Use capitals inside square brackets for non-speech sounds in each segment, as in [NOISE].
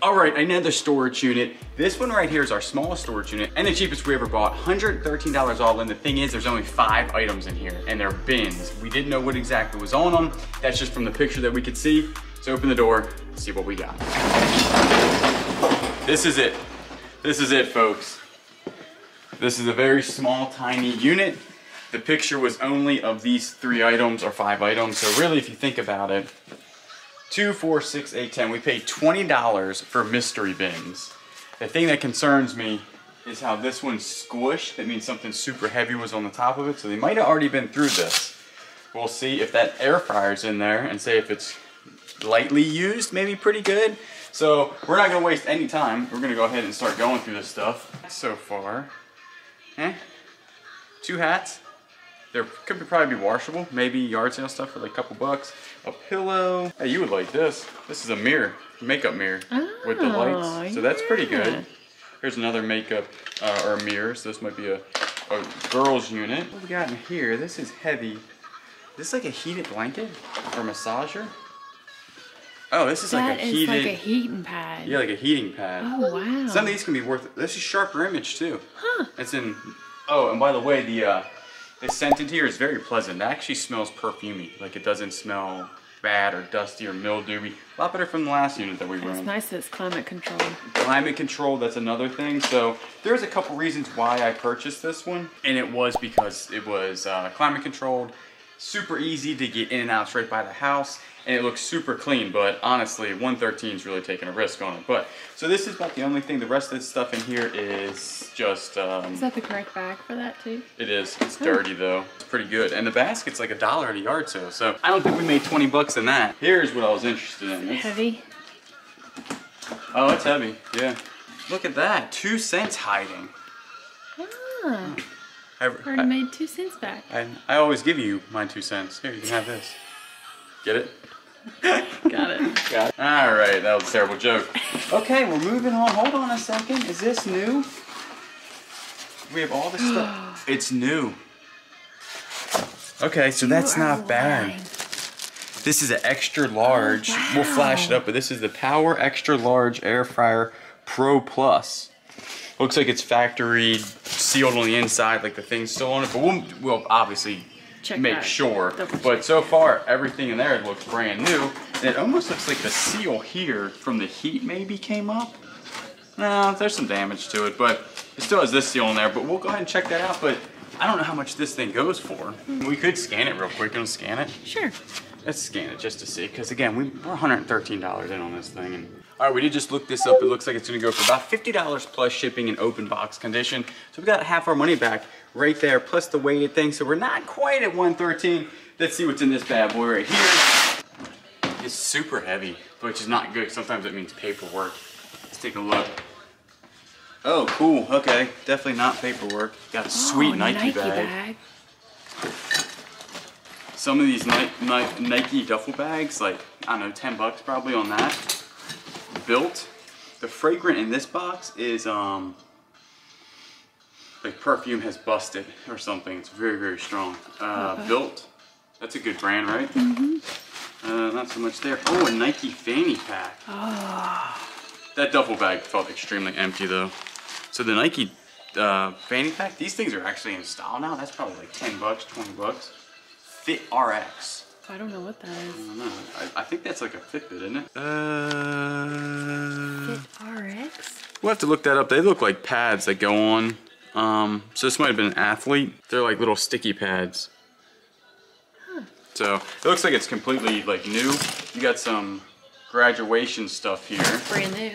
All right, another storage unit. This one right here is our smallest storage unit and the cheapest we ever bought, $113 all in. The thing is, there's only five items in here and they're bins. We didn't know what exactly was on them. That's just from the picture that we could see. So open the door, see what we got. This is it. This is it, folks. This is a very small, tiny unit. The picture was only of these three items or five items. So really, if you think about it, two, four, six, eight, ten. We paid $20 for mystery bins. The thing that concerns me is how this one's squished. That means something super heavy was on the top of it. So they might have already been through this. We'll see if that air fryer's in there and say if it's lightly used, maybe pretty good. So we're not gonna waste any time. We're gonna go ahead and start going through this stuff. So far, eh? Two hats. There could be probably be washable, maybe yard sale stuff for like a couple bucks. A pillow. Hey, you would like this. This is a mirror, makeup mirror with the lights. So that's pretty good. Here's another makeup uh, or mirror. So this might be a, a girl's unit. What we got in here? This is heavy. This is like a heated blanket or massager. Oh, this is That like a is heated. like a heating pad. yeah, like a heating pad. Oh wow. Some of these can be worth. This is sharper image too. Huh. It's in. Oh, and by the way, the uh, the scent in here is very pleasant. It actually smells perfumey. Like it doesn't smell bad or dusty or mildewy. A lot better from the last unit that we were It's in. nice that it's climate controlled. Climate control, that's another thing. So there's a couple reasons why I purchased this one. And it was because it was uh, climate controlled, super easy to get in and out straight by the house, and it looks super clean. But honestly, 113 is really taking a risk on it. But so this is about the only thing. The rest of the stuff in here is just, um, Is that the correct bag for that too? it is. It's dirty though. It's pretty good. And the basket's like a dollar at a yard sale. So I don't think we made 20 bucks in that. Here's what I was interested in. This- Heavy. Oh, it's heavy. Yeah. Look at that. Two cents hiding. Ah, I, already I, made two cents back. I, I always give you my two cents. Here, you can have this. Get it? [LAUGHS] Got it. Got it. All right, that was a terrible joke. Okay, we're moving on. Hold on a second. Is this new? We have all this stuff. [GASPS] It's new. Okay, so that's You are not bad. This is an extra large. Oh, we'll flash it up, but this is the Power Extra Large Air Fryer Pro Plus. Looks like it's factory sealed on the inside, like the thing's still on it. But we'll, we'll obviously Check make that. sure. Double But check. so far, everything in there looks brand new. And it almost looks like the seal here from the heat maybe came up. No, there's some damage to it, but it still has this seal in there. But we'll go ahead and check that out. But I don't know how much this thing goes for. We could scan it real quick. Gonna scan it. Sure. Let's scan it just to see, because again, we, we're $113 in on this thing. And all right, we did just look this up. It looks like it's gonna go for about $50 plus shipping in open box condition. So we got half our money back right there, plus the weighted thing. So we're not quite at 113. Let's see what's in this bad boy right here. It's super heavy, which is not good. Sometimes it means paperwork. Let's take a look. Oh, cool. Okay, definitely not paperwork. Got a sweet Oh, Nike, bag. Some of these Ni- Ni- Nike duffel bags, like, I don't know, 10 bucks probably on that. Built. The fragrant in this box is, um, like perfume has busted or something. It's very, very strong. Uh, Okay. Built. That's a good brand, right? Mm-hmm. Uh, not so much there. Oh, a Nike fanny pack. That duffel bag felt extremely empty though. So the Nike uh, fanny pack, these things are actually in style now. That's probably like 10 bucks, 20 bucks. Fit RX. I don't know what that is. I don't know. I, I think that's like a Fitbit, isn't it? Uh, Fit RX? we'll have to look that up. They look like pads that go on. Um, so this might have been an athlete. They're like little sticky pads. So it looks like it's completely like new. You got some graduation stuff here. Brand new.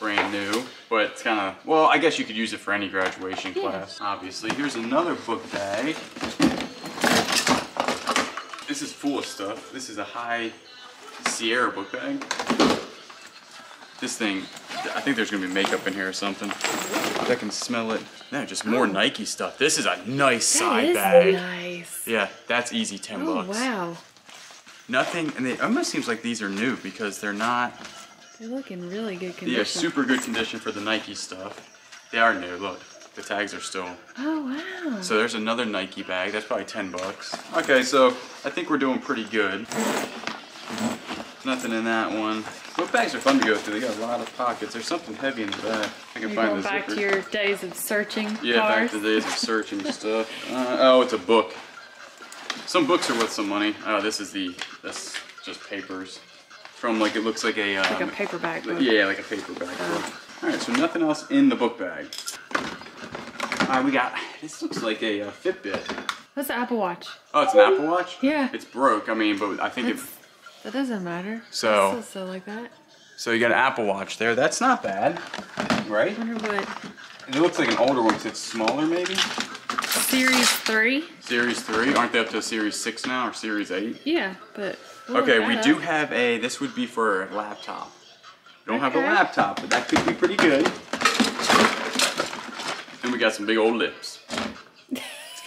brand new, but it's kind of, well, I guess you could use it for any graduation Yeah. class, obviously. Here's another book bag. This is full of stuff. This is a high Sierra book bag. This thing, I think there's gonna be makeup in here or something. I can smell it. No, just more oh. Nike stuff. This is a nice That side is bag. nice. Yeah, that's easy 10 Oh bucks. wow. Nothing, and it almost seems like these are new because they're not, They're looking really good condition. Yeah, super good condition for the Nike stuff. They are new, look. The tags are still. Oh wow. So there's another Nike bag. That's probably 10 bucks. Okay, so I think we're doing pretty good. Nothing in that one. Book bags are fun to go through. They got a lot of pockets. There's something heavy in the back. I can You're find going the back zipper. to your days of searching Yeah, back to the days of [LAUGHS] searching stuff. Uh, oh, it's a book. Some books are worth some money. Oh, this is the, that's just papers. From like, it looks like a, um, like a paperback book. yeah, like a paperback book. All right, so nothing else in the book bag. All right, we got, this looks like a uh, Fitbit. That's an Apple Watch? Oh, it's an Apple Watch? Yeah. It's broke, I mean, but I think it, that doesn't matter. So- It's still so like that. so you got an Apple Watch there. That's not bad, right? I wonder what It looks like an older one because it's smaller maybe. Series three. Series 3, aren't they up to Series 6 now or Series 8? Yeah, but we'll Okay, we that do have a, this would be for a laptop. We don't have a laptop, but that could be pretty good. And we got some big old lips.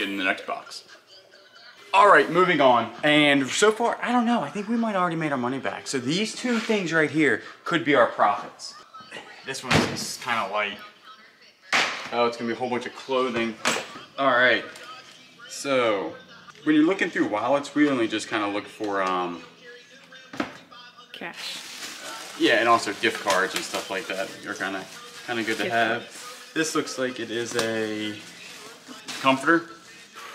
Get in the next box. All right, moving on. And so far, I don't know. I think we might already made our money back. So these two things right here could be our profits. This one is kind of light. Oh, it's gonna be a whole bunch of clothing. All right. So when you're looking through wallets, we only just kind of look for um, cash. yeah, and also gift cards and stuff like that. You're kind of kind of good to Gift have. This looks like it is a comforter.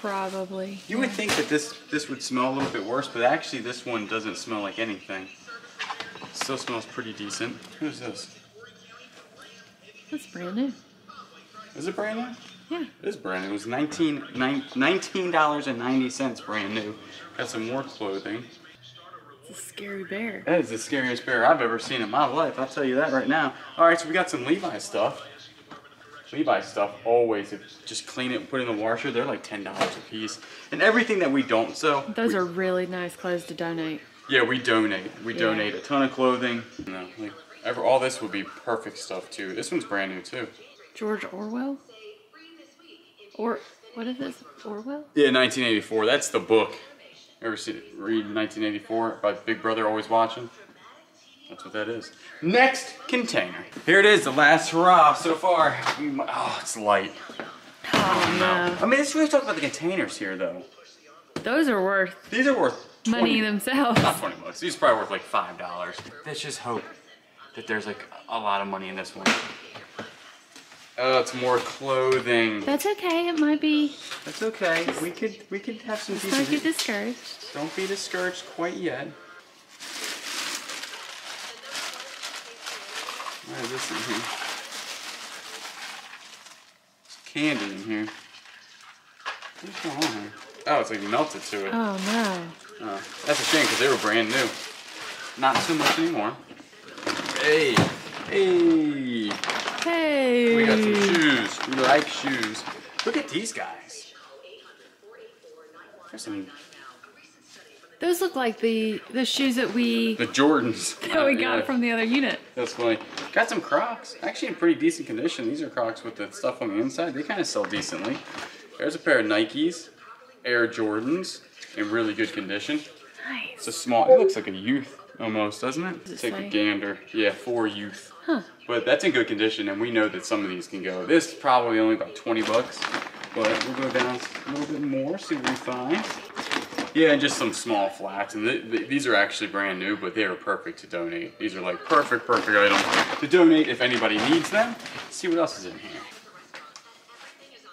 Probably. You would think that this this would smell a little bit worse, but actually this one doesn't smell like anything. Still smells pretty decent. Who's this? That's brand new. Is it brand new? Yeah. It is brand new. It was 19 $19.90 brand new. Got some more clothing. It's a scary bear. That is the scariest bear I've ever seen in my life. I'll tell you that right now. All right, so we got some Levi stuff. Levi stuff always if just clean it, put it in the washer. They're like ten dollars a piece, and everything that we don't sell. Those we- are really nice clothes to donate. yeah, we donate. We Yeah. donate a ton of clothing. No, like ever, all this would be perfect stuff too. This one's brand new too. George Orwell? Or what is this? Orwell? Yeah, 1984. That's the book. Ever see read 1984 by Big Brother Always Watching? That's what that is. Next container. Here it is, the last hurrah so far. Oh, it's light. Oh no. I mean, let's really talk about the containers here, though. Those are worth These are worth 20, money themselves. Not 20 bucks. These are probably worth like five dollars. Let's just hope that there's like a lot of money in this one. Oh, it's more clothing. That's okay. It might be. That's okay. We could we could have some not get discouraged. Don't be discouraged quite yet. What is this in here? There's candy in here. What's going on here? Oh, it's like melted to it. Oh no. Oh, that's a shame because they were brand new. Not so much anymore. Hey, hey, Hey. we got some shoes. We like shoes. Look at these guys. There's some Those look like the the shoes that we the Jordans [LAUGHS] that we got Yeah, from the other unit. That's funny. Got some Crocs. Actually, in pretty decent condition. These are Crocs with the stuff on the inside. They kind of sell decently. There's a pair of Nikes, Air Jordans, in really good condition. Nice. It's a small. It looks like a youth almost, doesn't it? Does Take a gander. Yeah, for youth. Huh. But that's in good condition, and we know that some of these can go. This is probably only about 20 bucks, but we'll go down a little bit more, see what we find. Yeah, and just some small flats, and th- th- these are actually brand new, but they are perfect to donate. These are like perfect, perfect items to donate if anybody needs them. Let's see what else is in here.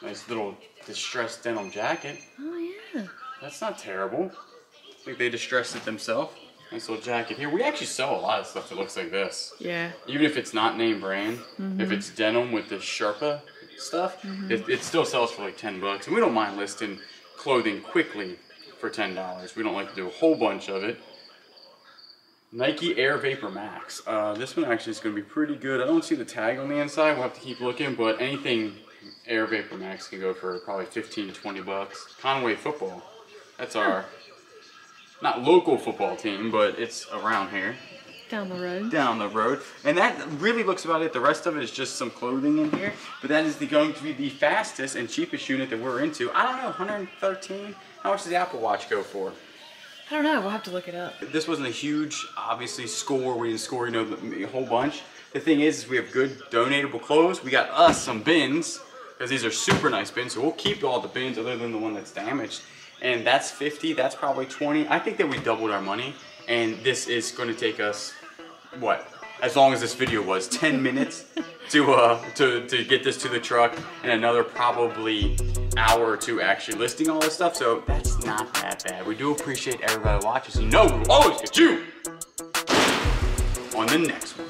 Nice little distressed denim jacket. Oh yeah. That's not terrible. I think they distressed it themselves. Nice little jacket here. We actually sell a lot of stuff that looks like this. Yeah. Even if it's not name brand, if mm-hmm. it's denim with the Sherpa stuff, mm-hmm. it, it still sells for like 10 bucks. And we don't mind listing clothing quickly for $10. We don't like to do a whole bunch of it. Nike Air Vapor Max. Uh, this one actually is going to be pretty good. I don't see the tag on the inside. We'll have to keep looking, but anything Air Vapor Max can go for probably 15 to 20 bucks. Conway football. That's our not local football team, but it's around here Down the road. down the road. And that really looks about it. The rest of it is just some clothing in here. But that is the, going to be the fastest and cheapest unit that we're into. I don't know, 113? How much does the Apple Watch go for? I don't know. We'll have to look it up. This wasn't a huge, obviously, score. We didn't score, you know, a whole bunch. The thing is, is we have good donatable clothes. We got us some bins, because these are super nice bins. So we'll keep all the bins other than the one that's damaged. And that's 50, that's probably 20. I think that we doubled our money. And this is going to take us, what, as long as this video was 10 minutes to uh to to get this to the truck and another probably hour or two actually listing all this stuff. So that's not that bad. We do appreciate everybody watching. So you know we'll always get you on the next one